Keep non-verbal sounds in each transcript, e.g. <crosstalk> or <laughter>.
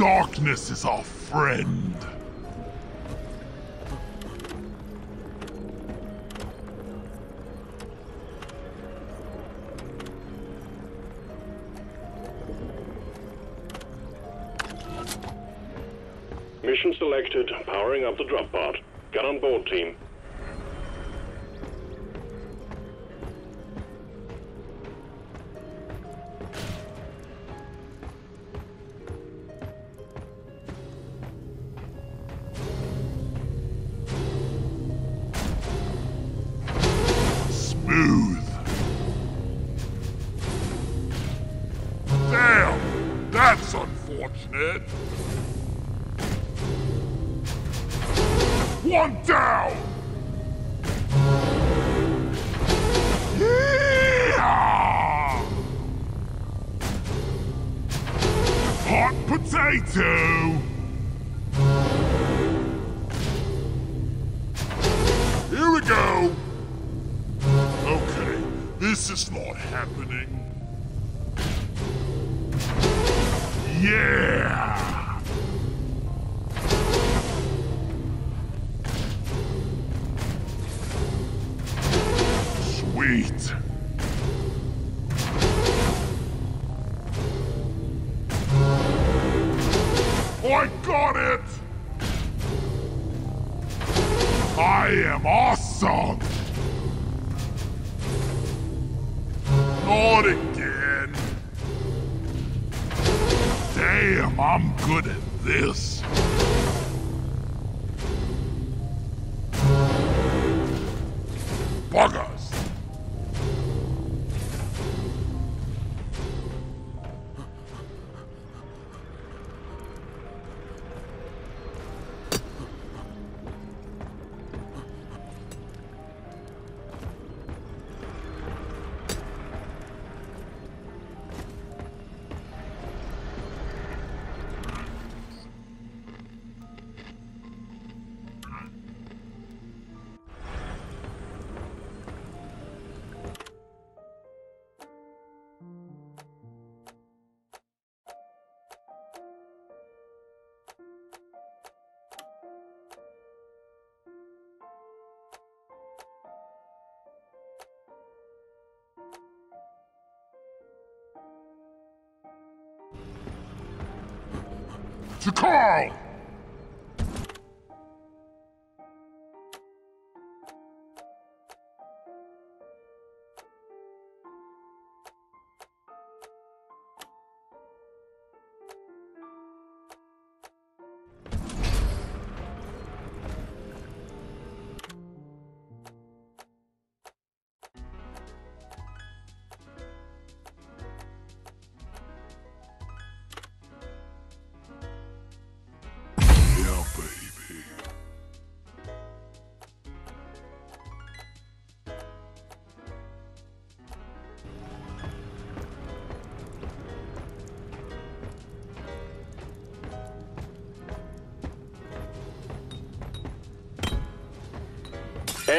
darkness is our friend. Mission selected. Powering up the drop pod. Get on board, team. Smooth. Damn, that's unfortunate. One down! Hot potato! This is not happening. Yeah! To!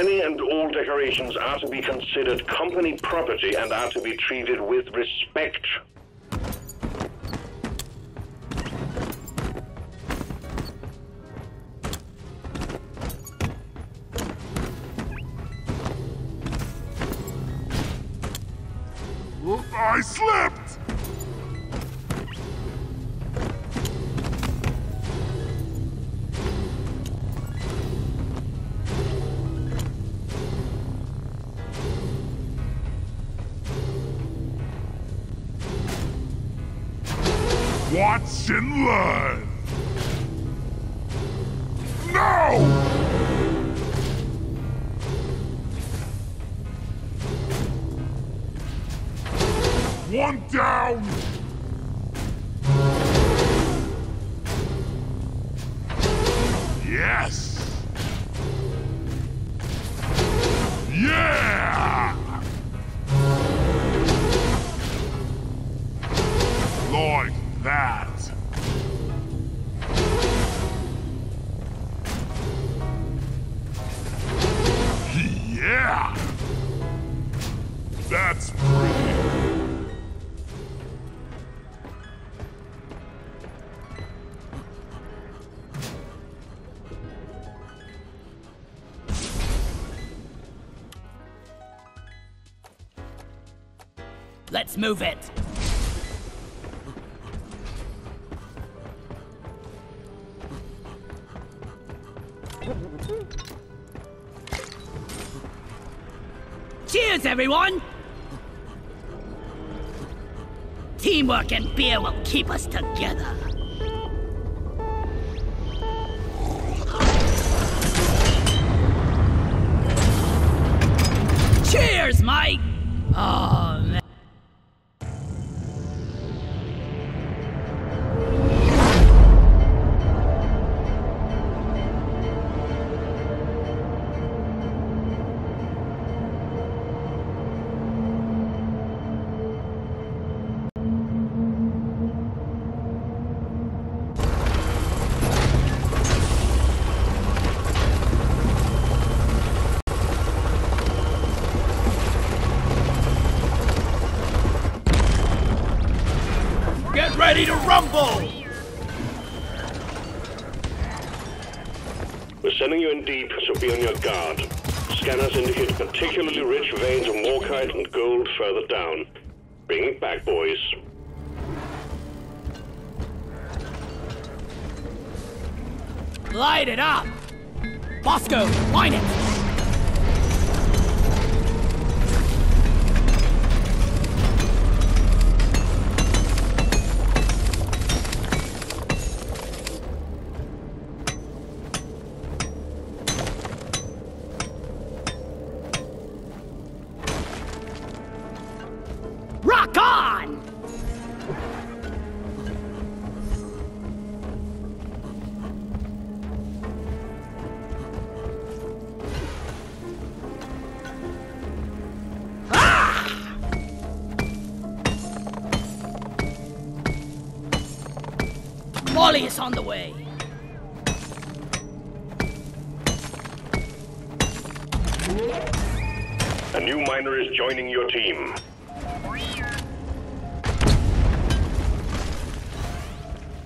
Any and all decorations are to be considered company property and are to be treated with respect. No! One down! Yes! Yeah! Like that. That's free. Let's move it. Everyone! Teamwork and beer will keep us together. Cheers, Mike! Oh, man. Ready to rumble! We're sending you in deep, so be on your guard. Scanners indicate particularly rich veins of morkite and gold further down. Bring it back, boys. Light it up! Bosco, line it! On the way. A new miner is joining your team.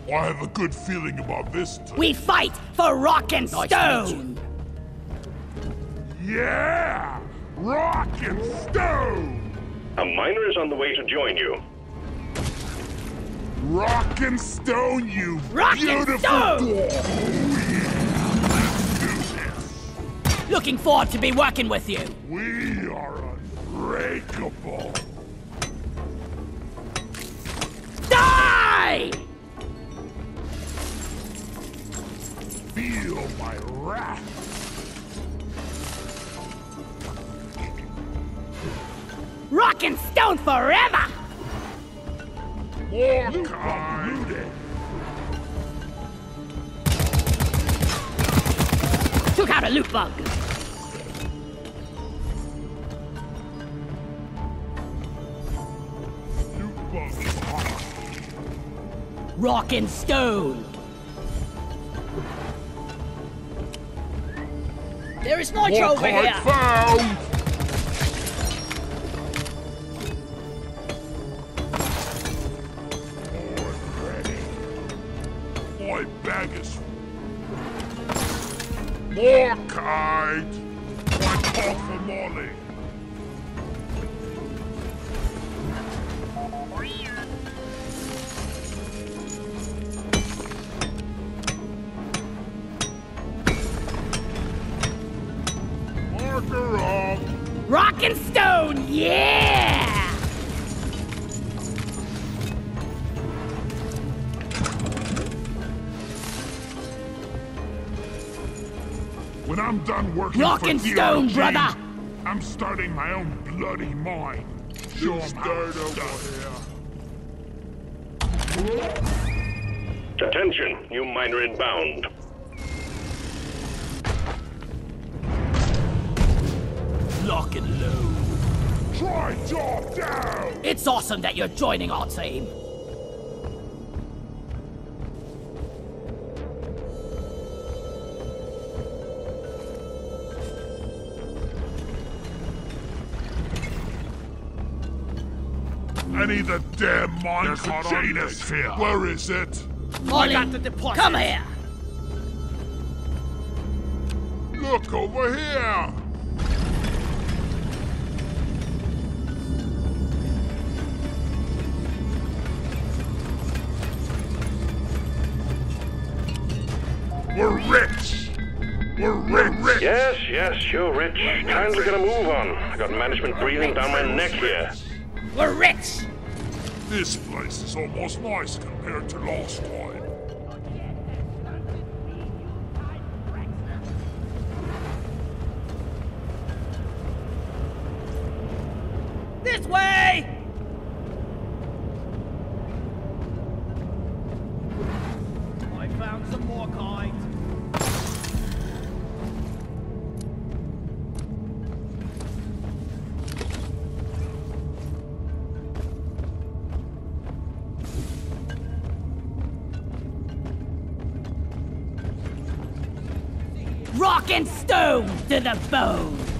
I have a good feeling about this time. We fight for rock and stone. Yeah! Rock and stone! A miner is on the way to join you. Rock and stone, you Rock beautiful stone! dwarf! Let's do this! Looking forward to be working with you. We are unbreakable! Die! Feel my wrath! Rock and stone forever! Took out a loot bug. Rock and stone. There is nitra More over here. found! I'm done working Rock for and stone, DRG, brother. I'm starting my own bloody mine. Show 'em how it's done. Attention, new miner inbound. Lock and load. Try job down! It's awesome that you're joining our team. Penny the damn Montanus here. Where is it? Molly, I got the deposit. Come here. Look over here. We're rich. We're rich. Yes, yes, you're rich. Kindly get a move on. I got management breathing down my neck here. We're rich. This place is almost nice compared to last time. This way! Rock and stone to the bone!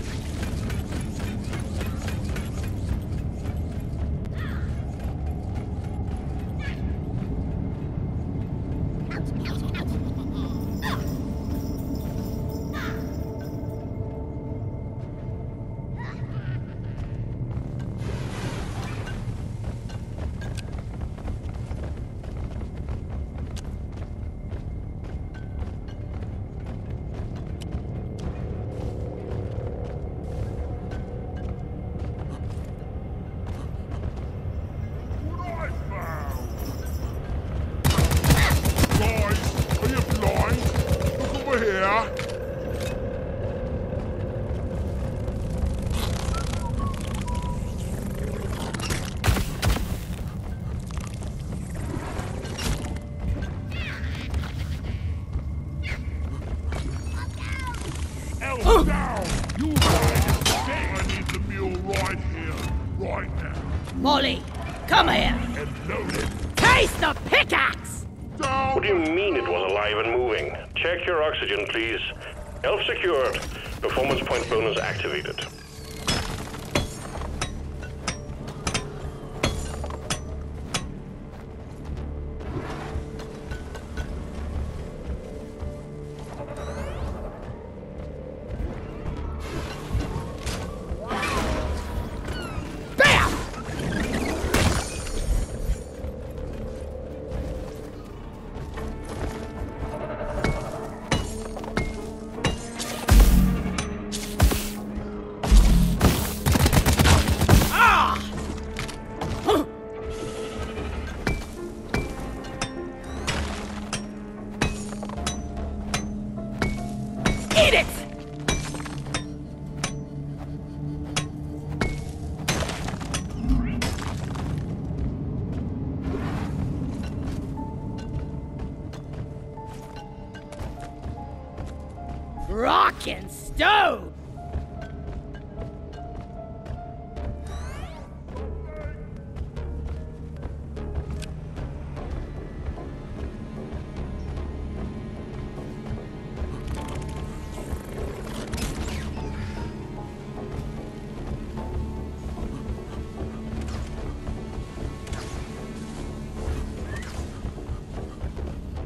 And moving? Check your oxygen, please. Elf secured. Performance point bonus activated.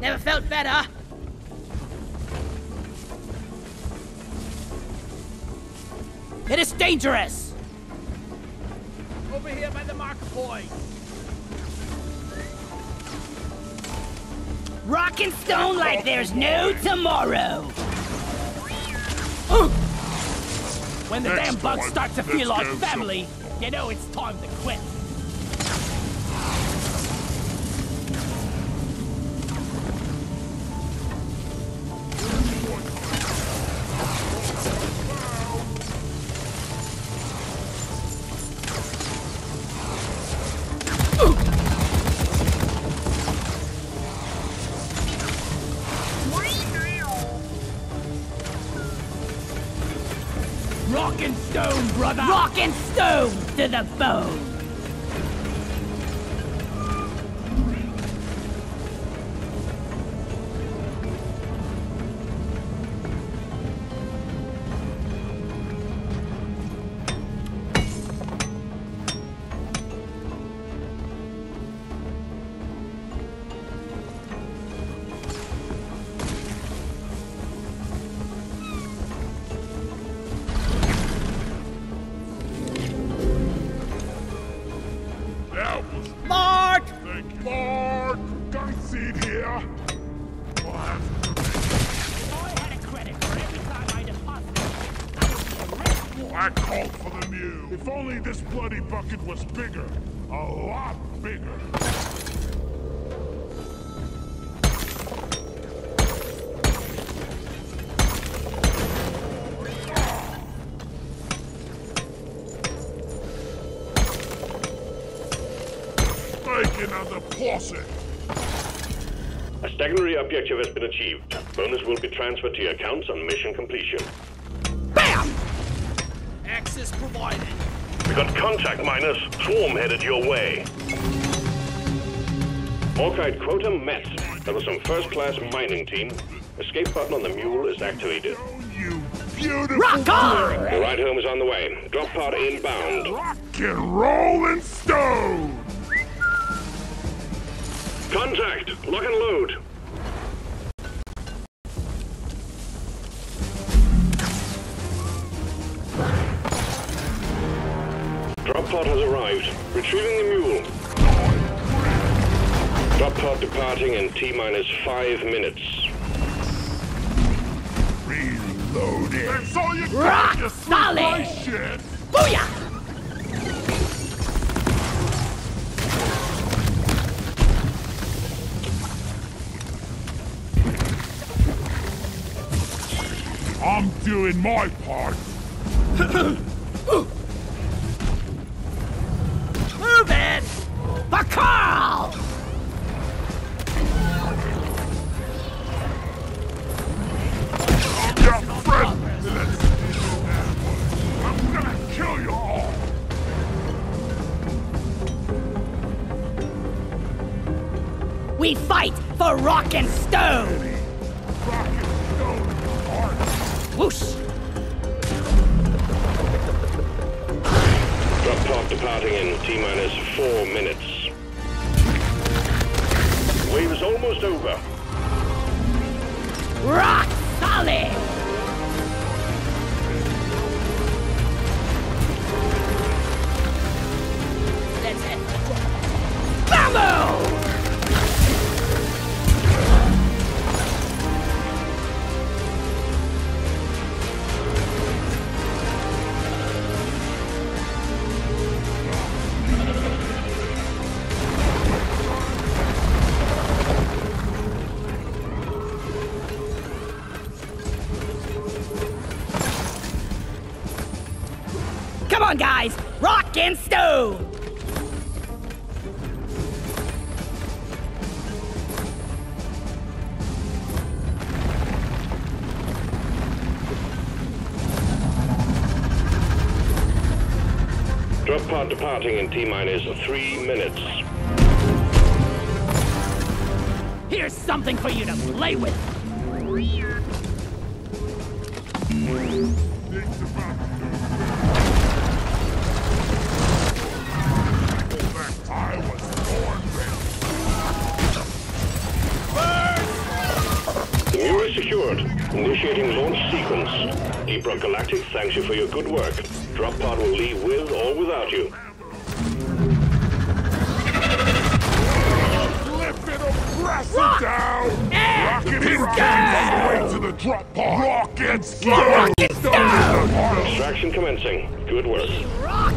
Never felt better. It is dangerous! Over here by the marker point. Rock and stone like there's no tomorrow! When the Next damn bugs start to feel like family, you know it's time to quit. To the bone! I called for the mule. If only this bloody bucket was bigger. A lot bigger. A secondary objective has been achieved. Bonus will be transferred to your accounts on mission completion. Provided. We got contact miners. Swarm headed your way. Morkite quota met. That was some first-class mining team. Escape button on the mule is activated. You beautiful Rock on! The ride home is on the way. Drop pod inbound. rock and rolling stone. Contact! Lock and load. Retrieving the mule. Drop pod departing in T minus five minutes. Reloading. That's all you Rock got, you solid. my shit. Booyah! I'm doing my part. <coughs> <coughs> We fight for rock and stone! Rock and stone. Whoosh! Drop pod departing in T minus four minutes. Wave is almost over. Rock solid! Let's head. Bamboo! On, guys! Rock and stone! Drop pod departing in T minus three minutes. Here's something for you to play with! Mule is secured. Initiating launch sequence. Deep Rock Galactic thanks you for your good work. Drop pod will leave with or without you. Flip it aggressive Rock down. and Rocket and stone. on the way to the drop pod. Rock and stone. Rock and Stone in the stone. heart. Extraction commencing. Good work. Rock